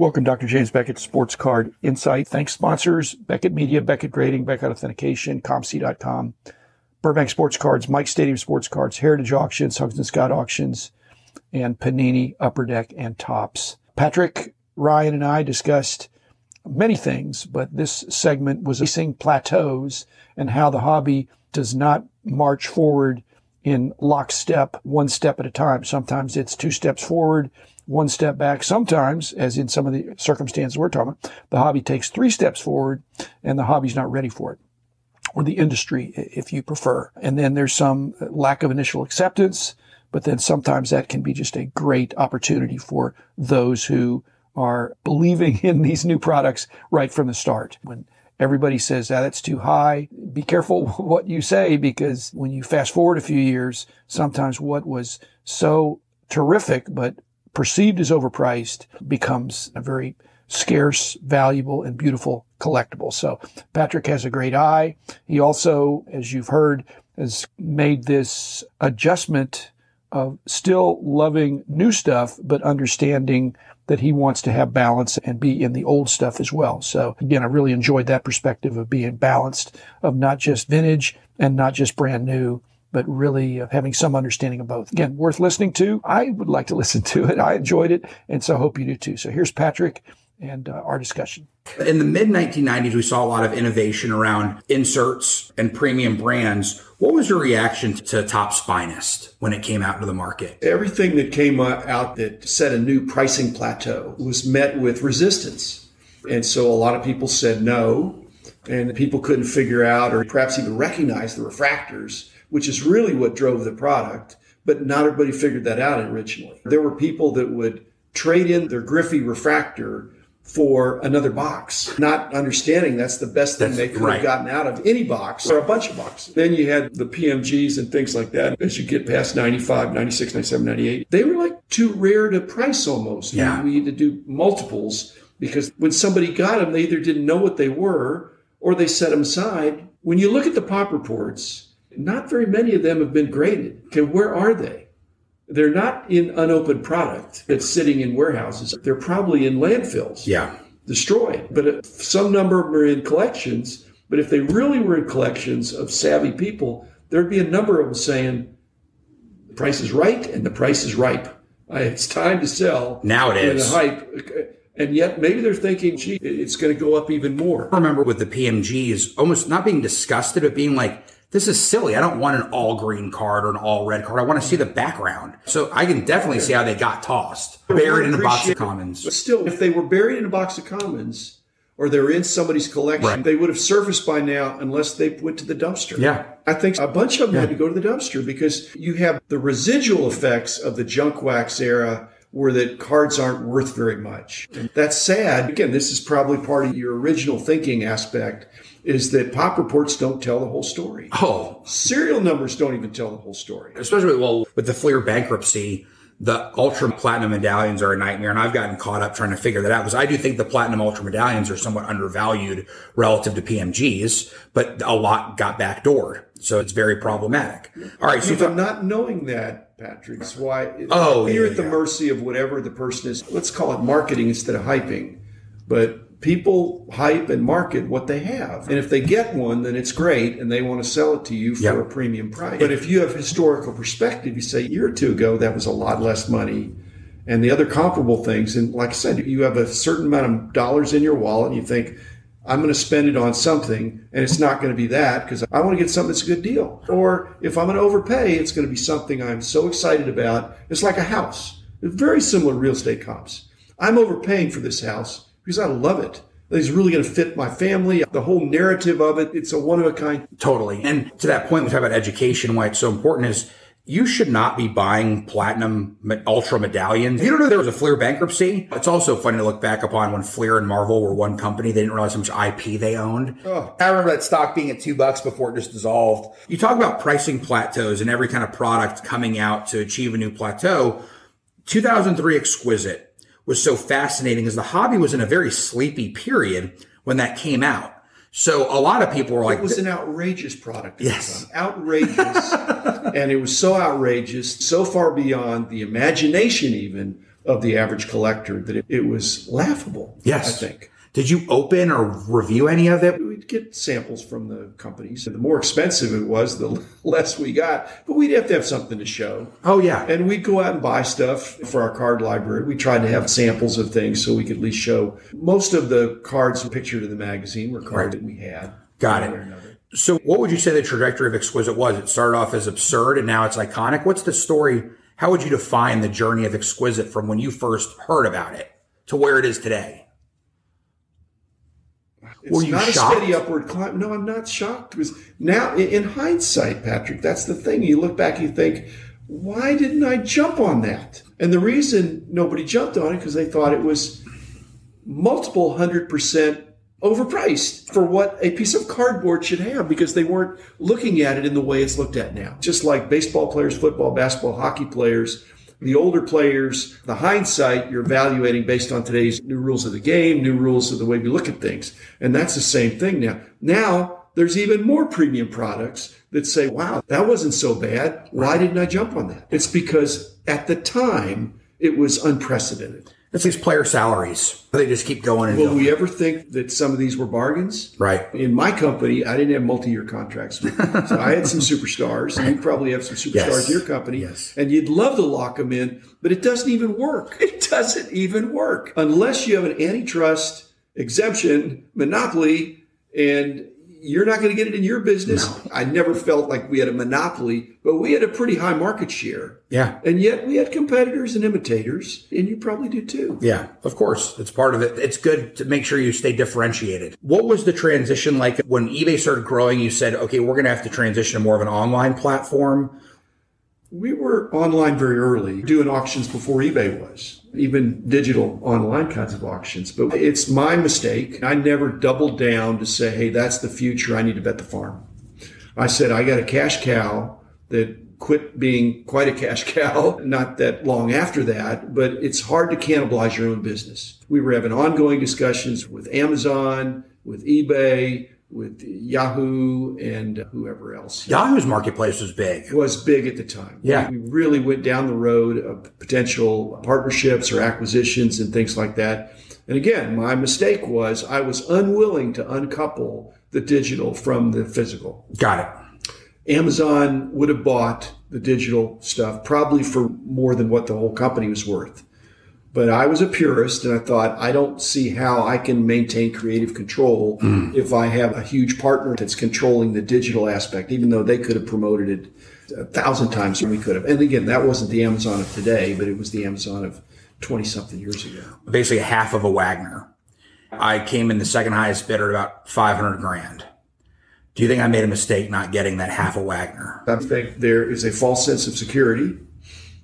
Welcome, Dr. James Beckett, Sports Card Insight. Thanks, sponsors, Beckett Media, Beckett Grading, Beckett Authentication, COMC.com, Burbank Sports Cards, Mike Stadium Sports Cards, Heritage Auctions, Huggins and Scott Auctions, and Panini Upper Deck and Topps. Patrick, Ryan, and I discussed many things, but this segment was facing plateaus and how the hobby does not march forward in lockstep, one step at a time. Sometimes it's two steps forward, one step back. Sometimes, as in some of the circumstances we're talking about, the hobby takes three steps forward and the hobby's not ready for it. Or the industry, if you prefer. And then there's some lack of initial acceptance, but then sometimes that can be just a great opportunity for those who are believing in these new products right from the start. When everybody says, ah, that's too high, be careful what you say because when you fast forward a few years, sometimes what was so terrific but perceived as overpriced becomes a very scarce, valuable, and beautiful collectible. So Patrick has a great eye. He also, as you've heard, has made this adjustment of still loving new stuff, but understanding that he wants to have balance and be in the old stuff as well. So again, I really enjoyed that perspective of being balanced, of not just vintage and not just brand new, but really having some understanding of both. Again, worth listening to. I would like to listen to it. I enjoyed it. And so I hope you do too. So here's Patrick and uh, our discussion. In the mid 1990s, we saw a lot of innovation around inserts and premium brands. What was your reaction to Topps Finest when it came out into the market? Everything that came out that set a new pricing plateau was met with resistance. And so a lot of people said no, and people couldn't figure out or perhaps even recognize the refractors which is really what drove the product. But not everybody figured that out originally. There were people that would trade in their Griffey refractor for another box, not understanding that's the best thing that's they could right. have gotten out of any box or a bunch of boxes. Then you had the PMGs and things like that. As you get past 95, 96, 97, 98, they were like too rare to price almost. Yeah. We had to do multiples because when somebody got them, they either didn't know what they were or they set them aside. When you look at the pop reports, not very many of them have been graded. Okay, where are they? They're not in unopened product that's sitting in warehouses. They're probably in landfills. Yeah. Destroyed. But some number of them are in collections. But if they really were in collections of savvy people, there'd be a number of them saying, the price is right and the price is ripe. It's time to sell. Now it is. The hype. And yet maybe they're thinking, gee, it's going to go up even more. I remember with the PMGs almost not being disgusted, but being like, this is silly. I don't want an all green card or an all red card. I want to see the background. So I can definitely see how they got tossed, buried in a box of commons. But still, if they were buried in a box of commons or they're in somebody's collection, right. they would have surfaced by now unless they went to the dumpster. Yeah. I think a bunch of them yeah. had to go to the dumpster because you have the residual effects of the junk wax era where that cards aren't worth very much. And that's sad. Again, this is probably part of your original thinking aspect is that pop reports don't tell the whole story. Oh, serial numbers don't even tell the whole story. Especially well with the Fleer bankruptcy, the ultra platinum medallions are a nightmare, and I've gotten caught up trying to figure that out because I do think the platinum ultra medallions are somewhat undervalued relative to PMGs, but a lot got backdoored, so it's very problematic. All right, so I'm not knowing that, Patrick, is why oh, you're yeah, at the yeah. mercy of whatever the person is. Let's call it marketing instead of hyping, but people hype and market what they have. And if they get one, then it's great and they want to sell it to you for yep. a premium price. But if you have historical perspective, you say a year or two ago, that was a lot less money. And the other comparable things, and like I said, you have a certain amount of dollars in your wallet and you think, I'm going to spend it on something and it's not going to be that because I want to get something that's a good deal. Or if I'm going to overpay, it's going to be something I'm so excited about. It's like a house. It's very similar to real estate comps. I'm overpaying for this house because I love it. It's really going to fit my family. The whole narrative of it, it's a one of a kind. Totally. And to that point, we talk about education, why it's so important is you should not be buying platinum ultra medallions. If you don't know there was a Fleer bankruptcy, it's also funny to look back upon when Fleer and Marvel were one company. They didn't realize how much IP they owned. Oh. I remember that stock being at two bucks before it just dissolved. You talk about pricing plateaus and every kind of product coming out to achieve a new plateau. 2003 Exquisite was so fascinating is the hobby was in a very sleepy period when that came out. So a lot of people were like, "It was an outrageous product." Yes, outrageous, and it was so outrageous, so far beyond the imagination even of the average collector that it, it was laughable. Yes. I think. Did you open or review any of it? We'd get samples from the companies. The more expensive it was, the less we got. But we'd have to have something to show. Oh, yeah. And we'd go out and buy stuff for our card library. We tried to have samples of things so we could at least show. Most of the cards pictured in the magazine were cards right. that we had. Got it. So, what would you say the trajectory of Exquisite was? It started off as absurd and now it's iconic. What's the story? How would you define the journey of Exquisite from when you first heard about it to where it is today? It's Were you not shocked? a steady upward climb. No, I'm not shocked. Because now, in hindsight, Patrick, that's the thing. You look back, you think, why didn't I jump on that? And the reason nobody jumped on it because they thought it was multiple hundred percent overpriced for what a piece of cardboard should have because they weren't looking at it in the way it's looked at now. Just like baseball players, football, basketball, hockey players the older players, the hindsight, you're evaluating based on today's new rules of the game, new rules of the way we look at things. And that's the same thing now. Now there's even more premium products that say, wow, that wasn't so bad. Why didn't I jump on that? It's because at the time it was unprecedented. It's these player salaries. They just keep going. And Will going. we ever think that some of these were bargains? Right. In my company, I didn't have multi-year contracts, so I had some superstars. and You probably have some superstars yes. in your company, yes. and you'd love to lock them in, but it doesn't even work. It doesn't even work unless you have an antitrust exemption, monopoly, and you're not going to get it in your business. No. I never felt like we had a monopoly, but we had a pretty high market share. Yeah. And yet we had competitors and imitators, and you probably do too. Yeah, of course. It's part of it. It's good to make sure you stay differentiated. What was the transition like when eBay started growing? You said, okay, we're going to have to transition to more of an online platform. We were online very early, doing auctions before eBay was, even digital online kinds of auctions. But it's my mistake. I never doubled down to say, hey, that's the future. I need to bet the farm. I said, I got a cash cow that quit being quite a cash cow, not that long after that, but it's hard to cannibalize your own business. We were having ongoing discussions with Amazon, with eBay, with Yahoo and whoever else. Yahoo's marketplace was big. Was big at the time. Yeah. We really went down the road of potential partnerships or acquisitions and things like that. And again, my mistake was I was unwilling to uncouple the digital from the physical. Got it. Amazon would have bought the digital stuff probably for more than what the whole company was worth. But I was a purist and I thought, I don't see how I can maintain creative control mm. if I have a huge partner that's controlling the digital aspect, even though they could have promoted it a thousand times than we could have. And again, that wasn't the Amazon of today, but it was the Amazon of 20 something years ago. Basically, half of a Wagner. I came in the second highest bidder at about 500 grand. Do you think I made a mistake not getting that half a Wagner? I think there is a false sense of security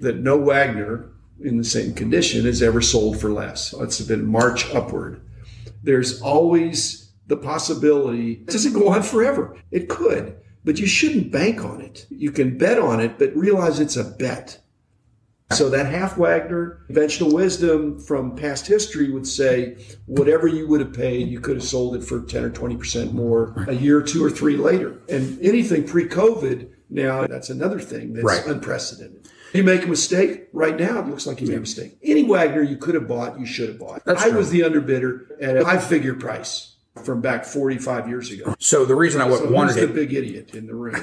that no Wagner in the same condition is ever sold for less. It's been march upward. There's always the possibility, it doesn't go on forever. It could, but you shouldn't bank on it. You can bet on it, but realize it's a bet. So that half Wagner, conventional wisdom from past history would say whatever you would have paid, you could have sold it for 10 or 20% more a year, two or three later. And anything pre COVID, now that's another thing that's right. unprecedented. You make a mistake right now, it looks like you made a mistake. Any Wagner you could have bought, you should have bought. That's I true. was the underbidder at a high figure price from back 45 years ago. So the reason I so wanted who's the big idiot in the room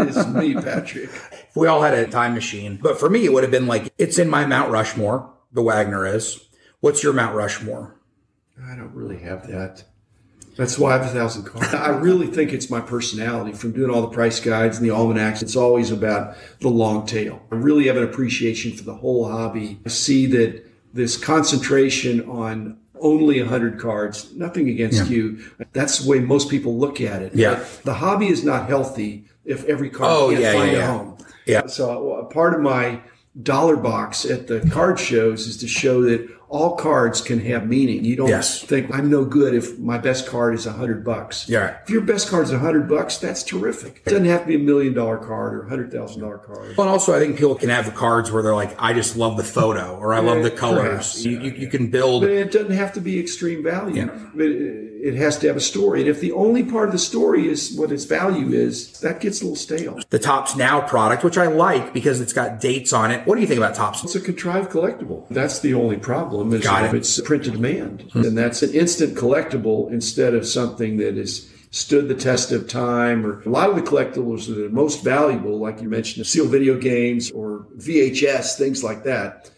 is me, Patrick. If we all had a time machine, but for me, it would have been like it's in my Mount Rushmore. The Wagner is. What's your Mount Rushmore? I don't really have that. That's why I have a thousand cards. I really think it's my personality from doing all the price guides and the almanacs. It's always about the long tail. I really have an appreciation for the whole hobby. I see that this concentration on only 100 cards, nothing against yeah. you. That's the way most people look at it. Yeah. The hobby is not healthy if every card oh, can't yeah, find yeah, a home. Yeah. So a part of my dollar box at the card shows is to show that all cards can have meaning. You don't Yes. think I'm no good if my best card is a hundred bucks. Yeah. If your best card is a hundred bucks, that's terrific. It doesn't have to be a million dollar card or a hundred thousand dollar card. Well, and also, I think people can have cards where they're like, I just love the photo or I love the colors. You, you, you can build. But it doesn't have to be extreme value. But it it has to have a story. And if the only part of the story is what its value is, that gets a little stale. the Topps Now product, which I like because it's got dates on it. What do you think about Topps? It's a contrived collectible. That's the only problem is Got if it. it's print to demand. And that's an instant collectible instead of something that has stood the test of time or a lot of the collectibles that are most valuable, like you mentioned, sealed video games or VHS, things like that.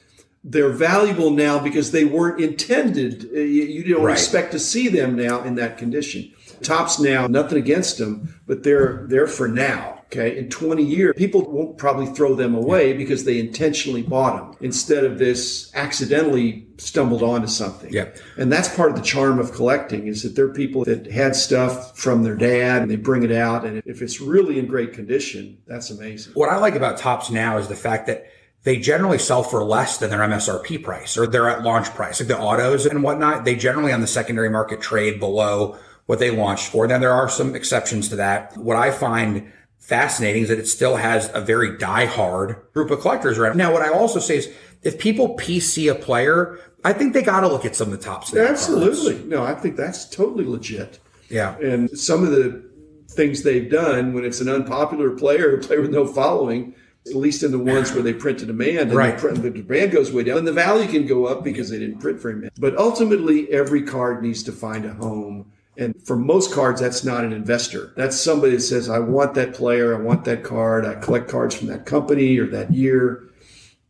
They're valuable now because they weren't intended. Uh, You you don't Right. expect to see them now in that condition. Topps now, nothing against them, but they're they're for now. Okay, in 20 years, people won't probably throw them away because they intentionally bought them instead of this accidentally stumbled onto something. Yeah. and that's part of the charm of collecting is that there are people that had stuff from their dad and they bring it out, and if it's really in great condition, that's amazing. What I like about Topps Now is the fact that they generally sell for less than their MSRP price or they're at launch price. Like the autos and whatnot, they generally on the secondary market trade below what they launched for. Then there are some exceptions to that. What I find fascinating is that it still has a very die-hard group of collectors around. Now, what I also say is if people PC a player, I think they got to look at some of the Topps Now cards. Absolutely, no, I think that's totally legit. Yeah. And some of the things they've done when it's an unpopular player, a player with no following, at least in the ones where they print to demand, and Right. the, the demand goes way down, and the value can go up because they didn't print very many. But ultimately, every card needs to find a home. And for most cards, that's not an investor. That's somebody that says, I want that player, I want that card, I collect cards from that company or that year.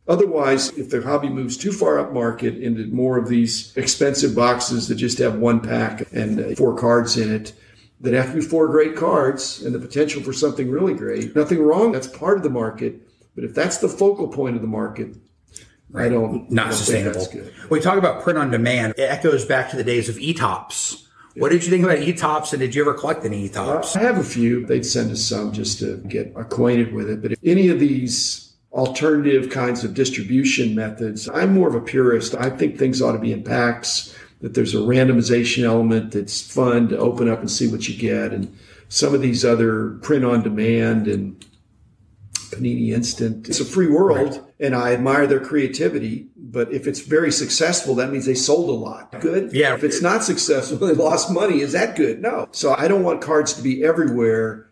Otherwise, if their hobby moves too far up market into more of these expensive boxes that just have one pack and uh, four cards in it, that have to be four great cards and the potential for something really great. Nothing wrong. That's part of the market. But if that's the focal point of the market, I don't not I don't think sustainable. that's good. We talk about print on demand. It echoes back to the days of eTopps. What did you think about eTopps and did you ever collect any eTopps? I have a few. They'd send us some just to get acquainted with it. But if any of these alternative kinds of distribution methods, I'm more of a purist. I think things ought to be in packs, that there's a randomization element that's fun to open up and see what you get. And some of these other print on demand and Panini Instant, it's a free world. And I admire their creativity. But if it's very successful, that means they sold a lot. Good. Yeah. If it's not successful, they lost money. Is that good? No. So I don't want cards to be everywhere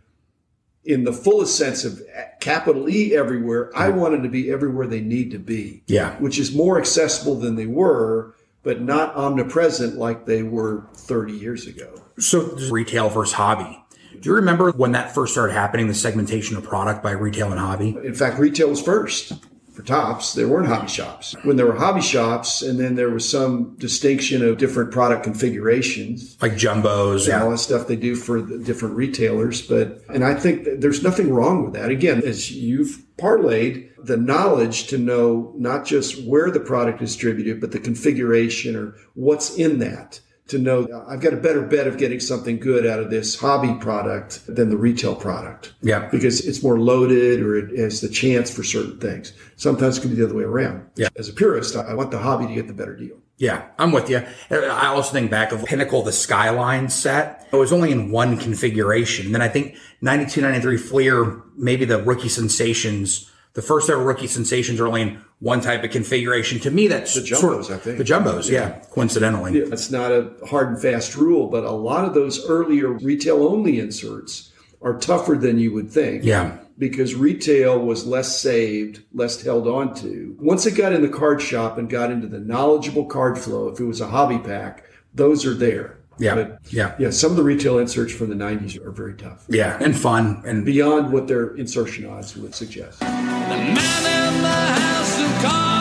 in the fullest sense of capital E everywhere. I want them to be everywhere they need to be. Yeah. Which is more accessible than they were, but not omnipresent like they were 30 years ago. So retail versus hobby. Do you remember when that first started happening, the segmentation of product by retail and hobby? In fact, retail was first. For Topps, there weren't hobby shops. When there were hobby shops, and then there was some distinction of different product configurations, Like jumbos. And all the stuff they do for the different retailers. But, and I think that there's nothing wrong with that. Again, as you've parlayed the knowledge to know not just where the product is distributed, but the configuration or what's in that. To know uh, I've got a better bet of getting something good out of this hobby product than the retail product Yeah. because it's more loaded or it has the chance for certain things. Sometimes it can be the other way around. Yeah. As a purist, I I want the hobby to get the better deal. Yeah, I'm with you. I also think back of Pinnacle, the Skyline set. It was only in one configuration. And Then I think 92, 93 Fleer, maybe the rookie sensations, the first ever rookie sensations are only in one type of configuration. To me, that's The jumbos, sort of- I think. The jumbos, yeah, coincidentally. Yeah, It's not a hard and fast rule, but a lot of those earlier retail only inserts are tougher than you would think. Yeah. Because retail was less saved, less held on to. Once it got in the card shop and got into the knowledgeable card flow, if it was a hobby pack, those are there. Yeah. But Yeah. yeah, some of the retail inserts from the 90s are very tough. Yeah. And fun. And Beyond what their insertion odds would suggest. God.